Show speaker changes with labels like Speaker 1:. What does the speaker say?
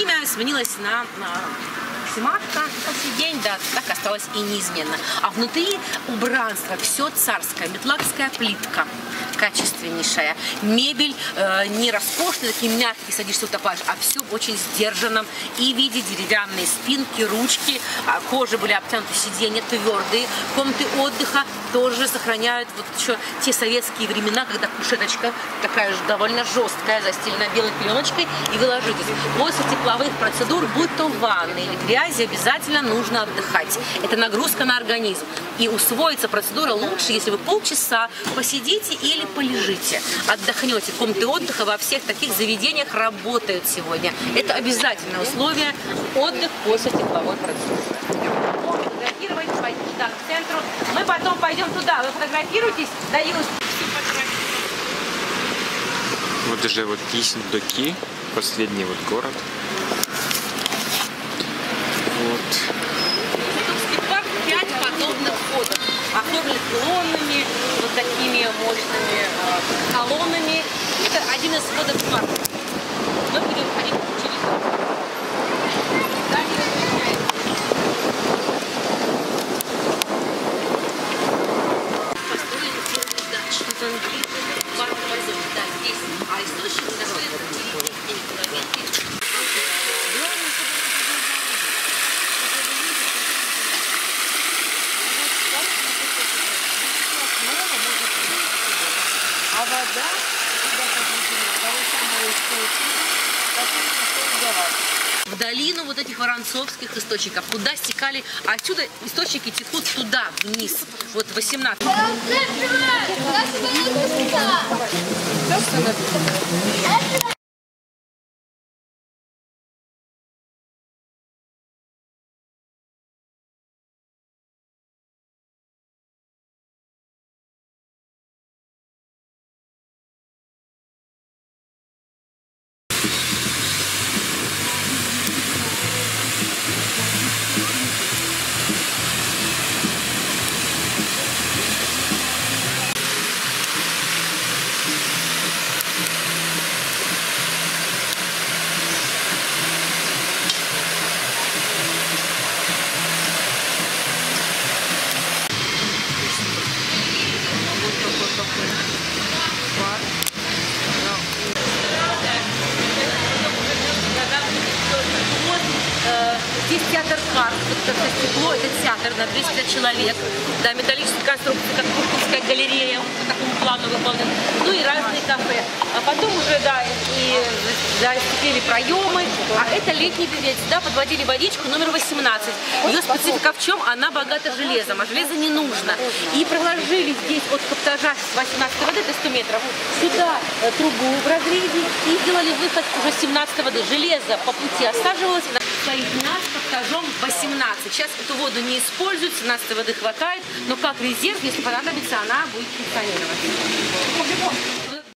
Speaker 1: Имя сменилось на, на Сематка по сей день, да, так осталось и неизменно. А внутри убранство, все царское, метлакская плитка качественнейшая. Мебель э, не роскошная, такие мягкие, садишься, утопаешь, а все в очень сдержанном и виде деревянные спинки, ручки, а кожи были обтянуты, сиденья твердые. Комнаты отдыха тоже сохраняют вот еще те советские времена, когда кушеточка такая же довольно жесткая, застелена белой пленочкой, и вы ложитесь. После тепловых процедур, будь то ванны или грязи, обязательно нужно отдыхать. Это нагрузка на организм. И усвоится процедура лучше, если вы полчаса посидите или полежите, отдохнете. Комнаты отдыха во всех таких заведениях работают сегодня. Это обязательное условие отдых после тепловой процедуры. Мы потом пойдем туда. Вы фотографируетесь, даю
Speaker 2: Вот уже вот Киснь-Доки, последний вот город. Вот.
Speaker 1: Тутовский парк пять подобных входов. Оформлен колоннами, такими мощными э, колоннами. Это один из входов в парк. Мы будем ходить через дачу. Парковая зона. Да, здесь. А источник находится в середине километре.
Speaker 3: А вода туда подведена того самого источника, который пошел давать.
Speaker 1: в долину вот этих воронцовских источников, куда стекали, а отсюда источники текут туда, вниз, вот 18. Здесь театр карт, вот это стекло, это театр на 250 человек, да, металлические конструкции, как Пушкинская галерея, вот по плану выполнен, ну и разные кафе. А потом уже, да, и застеклили проемы, а это летний бювет, сюда подводили водичку номер 18. Ее специфика в чем? Она богата железом, а железо не нужно. И проложили здесь от каптажа с 18 воды, это 100 метров, сюда э, трубу в разрезе и сделали выход уже 17 воды. Железо по пути осаживалось, на- стоит над каптажом 18. Сейчас эту воду не используют, 17 воды хватает, но как резерв, если понадобится, она будет функционировать. 我先过。